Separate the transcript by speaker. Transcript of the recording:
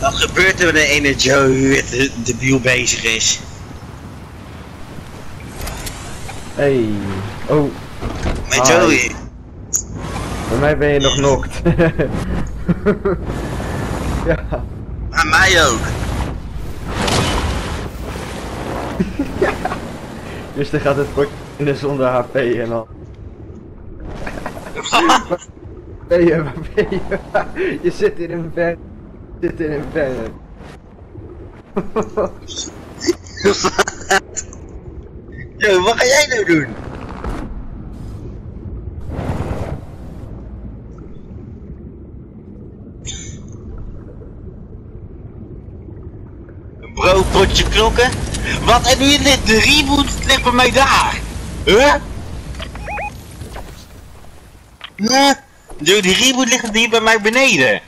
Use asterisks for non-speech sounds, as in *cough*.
Speaker 1: Wat gebeurt er wanneer ene Joe weer de debiel bezig is?
Speaker 2: Hey. Oh,
Speaker 1: Met
Speaker 2: Hi.
Speaker 1: Joey.
Speaker 2: bij mij ben je nog knokt. *laughs* ja.
Speaker 1: Maar mij ook.
Speaker 2: Dus dan gaat het in zonder HP en al. *laughs* Ben je, waar ben je? *laughs* Je zit in een van. Zit in een van.
Speaker 1: Joe, *laughs* wat ga jij nou doen? Bro, potje knokken? Wat? En hier ligt de reboot ligt bij mij daar. Huh? Huh? Joe, die reboot ligt hier bij mij beneden.